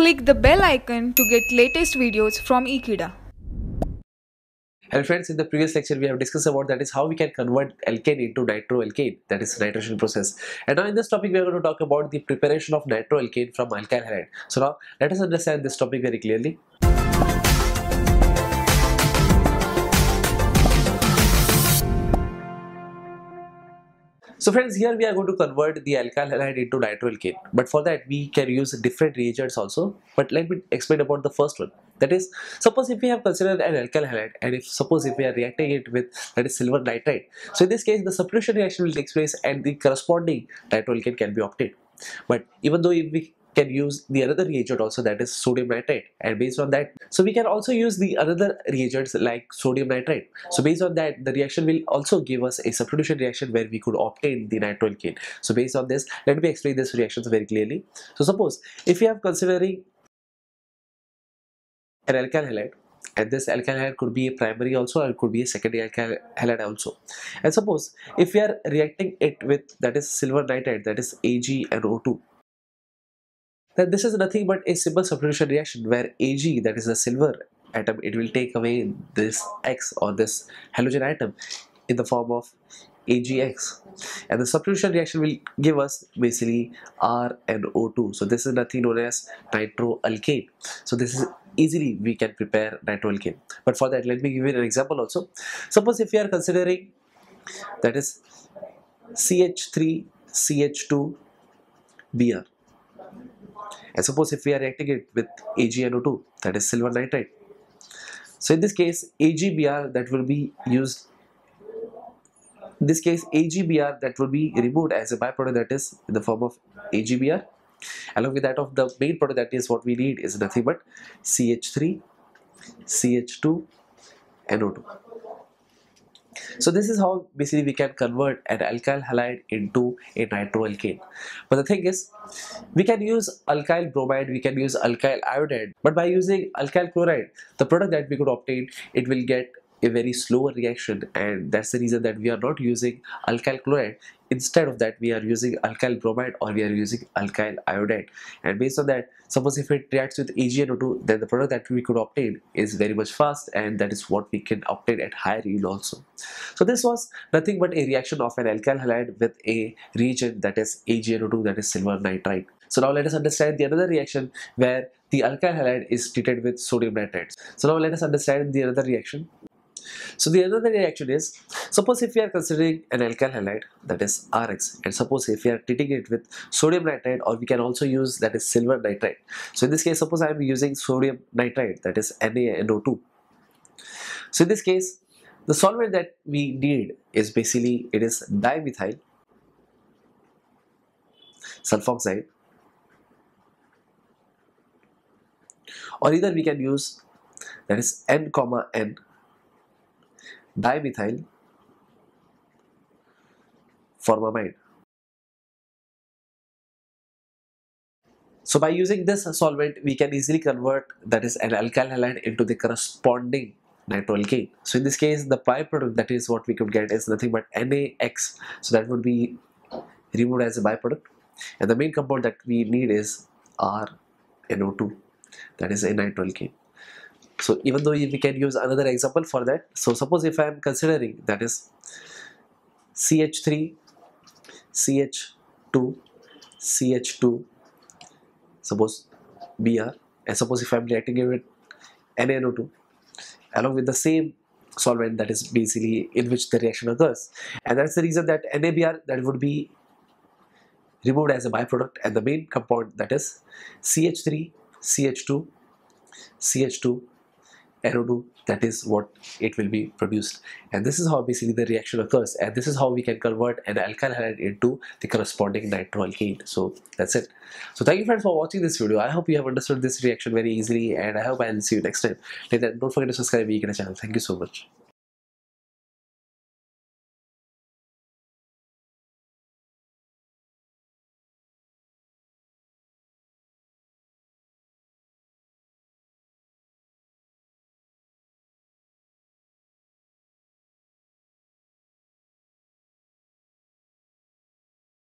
Click the bell icon to get latest videos from Ekeeda. Hello friends, in the previous lecture we have discussed about that is how we can convert alkane into nitroalkane, that is nitration process. And now in this topic we are going to talk about the preparation of nitroalkane from alkyl halide. So now let us understand this topic very clearly. So friends, here we are going to convert the alkyl halide into nitroalkane. But for that, we can use different reagents also. But let me explain about the first one. That is, suppose if we have considered an alkyl halide and if suppose if we are reacting it with that is silver nitrite. So in this case, the substitution reaction will take place and the corresponding nitroalkane can be obtained. But even though if we can use the another reagent also that is sodium nitrate. And based on that so we can also use the another reagents like sodium nitrate. So based on that the reaction will also give us a substitution reaction where we could obtain the nitroalkane so based on this let me explain this reactions very clearly. So suppose if we have considering an alkyl halide and this alkyl halide could be a primary also or it could be a secondary alkyl halide also. And suppose if we are reacting it with that is silver nitrate that is AgNO2 that this is nothing but a simple substitution reaction where Ag, that is the silver atom, it will take away this X or this halogen atom in the form of AgX. And the substitution reaction will give us basically R and O2. So this is nothing known as nitroalkane. So this is easily we can prepare nitroalkane. But for that, let me give you an example also. Suppose if we are considering that is CH3, CH2, Br suppose if we are reacting it with AgNO2 that is silver nitrate so in this case AgBr that will be used in this case AgBr that will be removed as a byproduct that is in the form of AgBr along with that of the main product that is what we need is nothing but CH3 CH2 NO2 so this is how basically we can convert an alkyl halide into a nitroalkane. But the thing is, we can use alkyl bromide, we can use alkyl iodide, but by using alkyl chloride, the product that we could obtain, it will get a very slower reaction and that's the reason that we are not using alkyl chloride. Instead of that we are using alkyl bromide or we are using alkyl iodide. And based on that suppose if it reacts with AgNO2 then the product that we could obtain is very much fast and that is what we can obtain at higher yield also. So this was nothing but a reaction of an alkyl halide with a reagent that is AgNO2 that is silver nitrite. So now let us understand the another reaction where the alkyl halide is treated with sodium nitrate so now let us understand the another reaction so the other reaction is, suppose if we are considering an alkyl halide that is Rx and suppose if we are treating it with sodium nitrite or we can also use that is silver nitrite. So in this case suppose I am using sodium nitrite that is NaNO2. So in this case the solvent that we need is basically it is dimethyl sulfoxide or either we can use that is N comma N dimethyl formamide. So by using this solvent, we can easily convert that is an alkyl halide into the corresponding nitroalkane. So in this case, the byproduct that is what we could get is nothing but NaX. So that would be removed as a byproduct. And the main compound that we need is RNO2, that is a nitroalkane. So even though we can use another example for that. So suppose if I am considering that is CH3, CH2, CH2, suppose Br and suppose if I am reacting it with NaNO2 along with the same solvent that is basically in which the reaction occurs and that's the reason that NaBr that would be removed as a byproduct and the main compound that is CH3, CH2, CH2 NO2 that is what it will be produced. And this is how basically the reaction occurs. And this is how we can convert an alkyl halide into the corresponding nitroalkane so that's it. So thank you friends for watching this video. I hope you have understood this reaction very easily. And i hope i'll see you next time. Don't forget to subscribe to the channel. Thank you so much